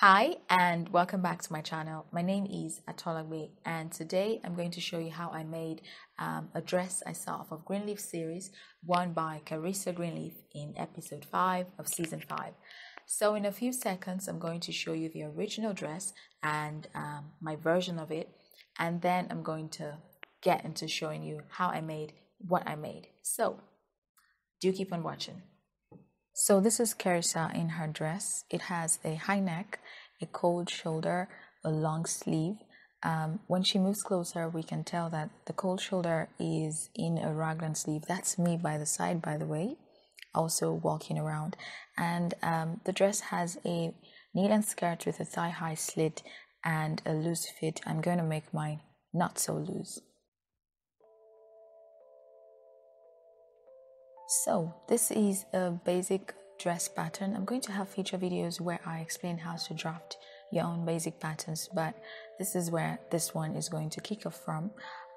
Hi and welcome back to my channel. My name is Atolagbe and today I'm going to show you how I made um, a dress I saw off of Greenleaf series worn by Kerissa Greenleaf in episode 5 of season 5. So in a few seconds I'm going to show you the original dress and um, my version of it and then I'm going to get into showing you how I made what I made. So do keep on watching. So this is Kerissa in her dress. It has a high neck, a cold shoulder, a long sleeve. Um, when she moves closer, we can tell that the cold shoulder is in a raglan sleeve. That's me by the side, by the way, also walking around. And um, the dress has a knee-length skirt with a thigh-high slit and a loose fit. I'm going to make mine not so loose. So this is a basic dress pattern. I'm going to have future videos where I explain how to draft your own basic patterns, but this is where this one is going to kick off from.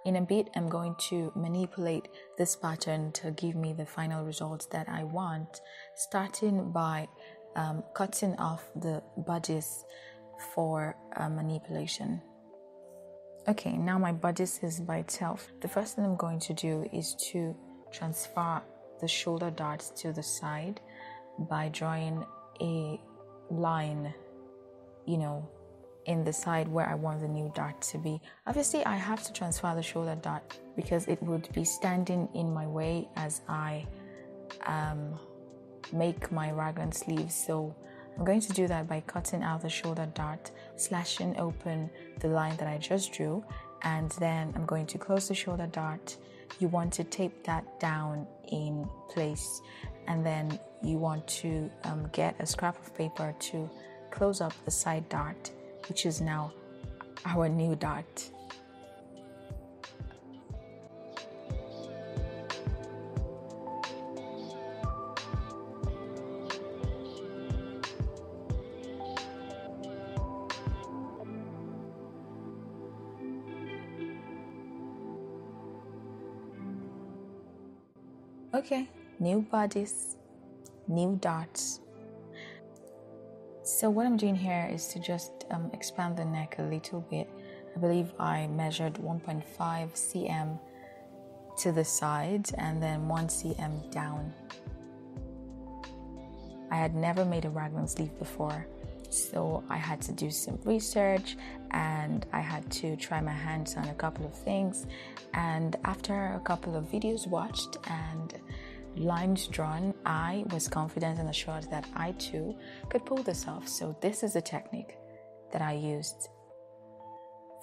In a bit, I'm going to manipulate this pattern to give me the final results that I want, starting by um, cutting off the bodice for uh, manipulation. Okay, now my bodice is by itself. The first thing I'm going to do is to transfer the shoulder darts to the side by drawing a line, you know, in the side where I want the new dart to be. Obviously, I have to transfer the shoulder dart because it would be standing in my way as I um, make my raglan sleeves. So I'm going to do that by cutting out the shoulder dart, slashing open the line that I just drew, and then I'm going to close the shoulder dart you want to tape that down in place and then you want to um, get a scrap of paper to close up the side dart which is now our new dart Okay, new bodice, new darts. So what I'm doing here is to just um, expand the neck a little bit. I believe I measured 1.5 cm to the sides and then 1 cm down. I had never made a raglan sleeve before, so I had to do some research and I had to try my hands on a couple of things. And after a couple of videos watched and lines drawn, I was confident and assured that I too could pull this off. So, this is the technique that I used.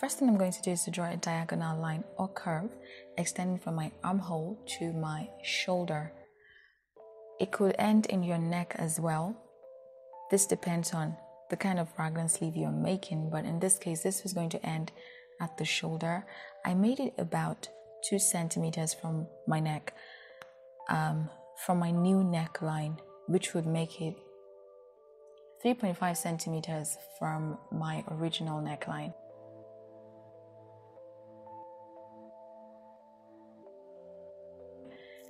First thing I'm going to do is to draw a diagonal line or curve extending from my armhole to my shoulder. It could end in your neck as well. This depends on the kind of raglan sleeve you're making, but in this case, this is going to end at the shoulder. I made it about two centimeters from my neck, um, from my new neckline, which would make it 3.5 centimeters from my original neckline.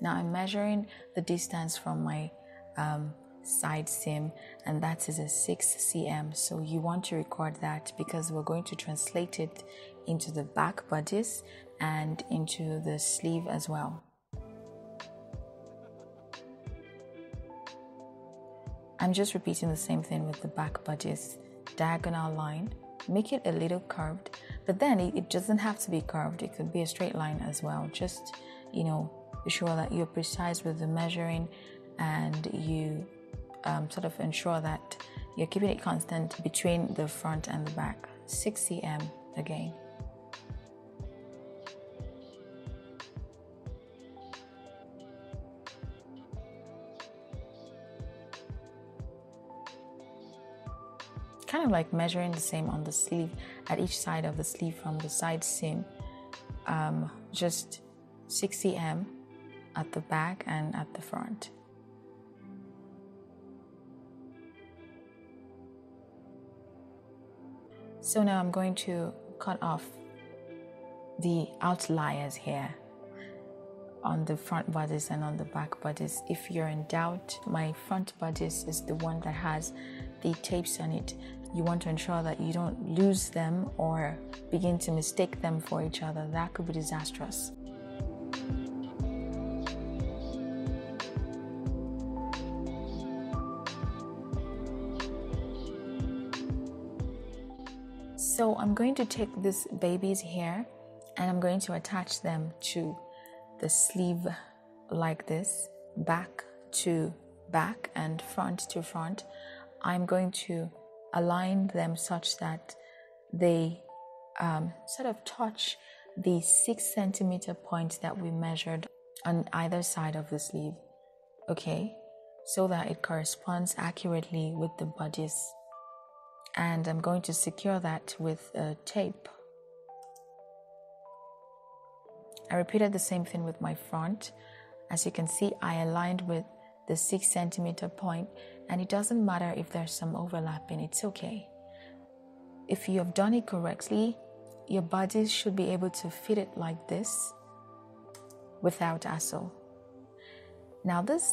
Now I'm measuring the distance from my um, side seam and that is a 6 cm. So you want to record that because we're going to translate it into the back bodice and into the sleeve as well. I'm just repeating the same thing with the back bodice diagonal line. Make it a little curved but then it, it doesn't have to be curved. It could be a straight line as well. Just you know be sure that you're precise with the measuring and you um, sort of ensure that you're keeping it constant between the front and the back. 6 cm again. Kind of like measuring the same on the sleeve at each side of the sleeve from the side seam. Um, just 6 cm at the back and at the front. So now I'm going to cut off the outliers here on the front bodice and on the back bodice. If you're in doubt, my front bodice is the one that has the tapes on it you want to ensure that you don't lose them or begin to mistake them for each other. That could be disastrous. So I'm going to take this baby's hair and I'm going to attach them to the sleeve like this, back to back and front to front. I'm going to align them such that they um, sort of touch the six centimeter point that we measured on either side of the sleeve. Okay, so that it corresponds accurately with the bodice. And I'm going to secure that with tape. I repeated the same thing with my front. As you can see, I aligned with the six centimeter point and it doesn't matter if there's some overlapping, it's okay. If you have done it correctly, your body should be able to fit it like this without hassle. Now, this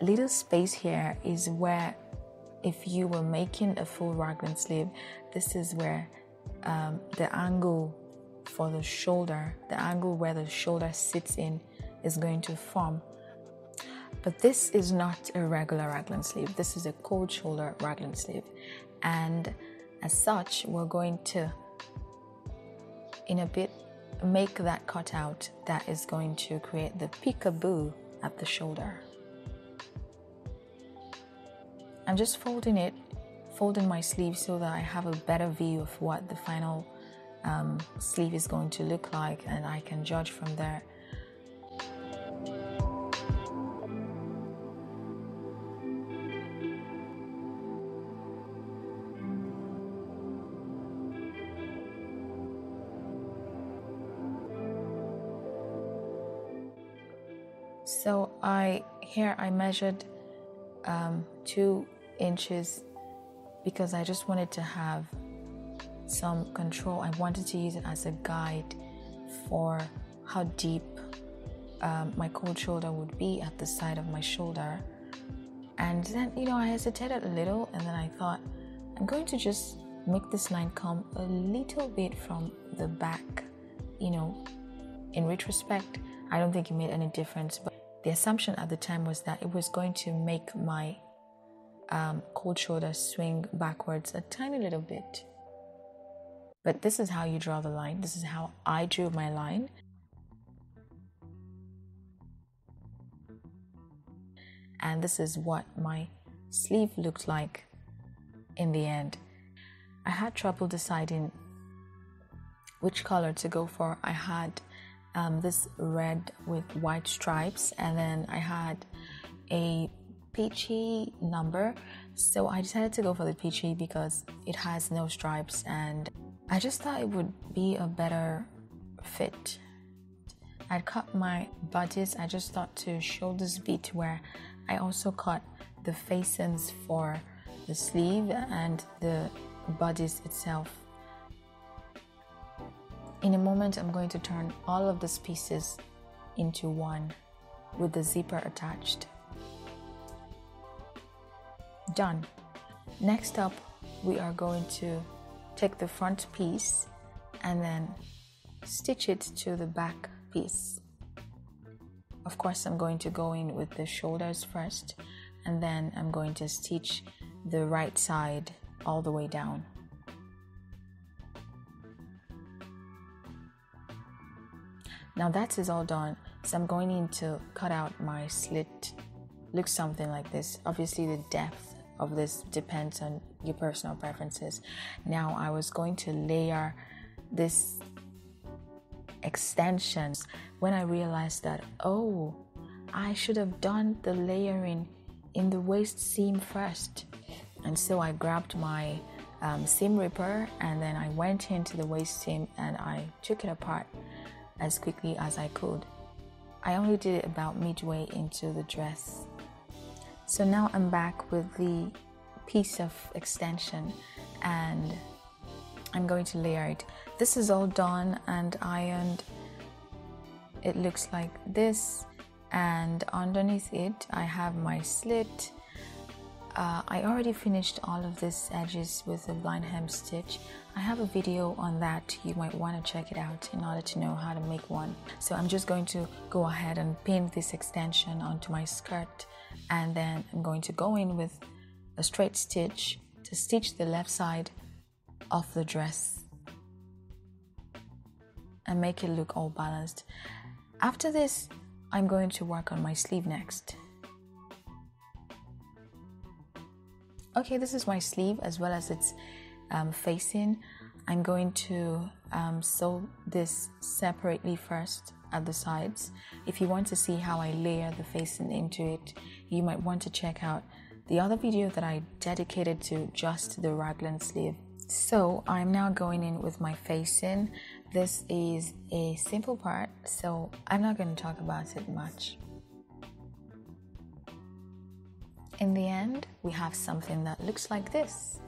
little space here is where, if you were making a full raglan sleeve, this is where um, the angle for the shoulder, the angle where the shoulder sits in, is going to form. But this is not a regular raglan sleeve. This is a cold shoulder raglan sleeve. And as such, we're going to, in a bit, make that cutout that is going to create the peekaboo at the shoulder. I'm just folding it, folding my sleeve so that I have a better view of what the final um, sleeve is going to look like and I can judge from there. So I here I measured um, two inches because I just wanted to have some control. I wanted to use it as a guide for how deep um, my cold shoulder would be at the side of my shoulder. And then, you know, I hesitated a little and then I thought, I'm going to just make this line come a little bit from the back. You know, in retrospect, I don't think it made any difference, but the assumption at the time was that it was going to make my um, cold shoulder swing backwards a tiny little bit. But this is how you draw the line. This is how I drew my line. And this is what my sleeve looked like in the end. I had trouble deciding which color to go for. I had um, this red with white stripes, and then I had a peachy number. So I decided to go for the peachy because it has no stripes, and I just thought it would be a better fit. I cut my bodice. I just thought to show this bit where I also cut the facings for the sleeve and the bodice itself. In a moment, I'm going to turn all of these pieces into one with the zipper attached. Done. Next up, we are going to take the front piece and then stitch it to the back piece. Of course, I'm going to go in with the shoulders first and then I'm going to stitch the right side all the way down. Now that is all done, so I'm going in to cut out my slit. Looks something like this. Obviously, the depth of this depends on your personal preferences. Now, I was going to layer this extensions when I realized that, oh, I should have done the layering in the waist seam first. And so I grabbed my um, seam ripper and then I went into the waist seam and I took it apart as quickly as I could. I only did it about midway into the dress. So now I'm back with the piece of extension and I'm going to layer it. This is all done and ironed. It looks like this and underneath it I have my slit. Uh, I already finished all of these edges with a blind hem stitch. I have a video on that. You might want to check it out in order to know how to make one. So I'm just going to go ahead and pin this extension onto my skirt and then I'm going to go in with a straight stitch to stitch the left side of the dress and make it look all balanced. After this, I'm going to work on my sleeve next. Okay, this is my sleeve as well as its um, facing. I'm going to um, sew this separately first at the sides. If you want to see how I layer the facing into it, you might want to check out the other video that I dedicated to just the raglan sleeve. So I'm now going in with my facing. This is a simple part, so I'm not going to talk about it much. In the end, we have something that looks like this.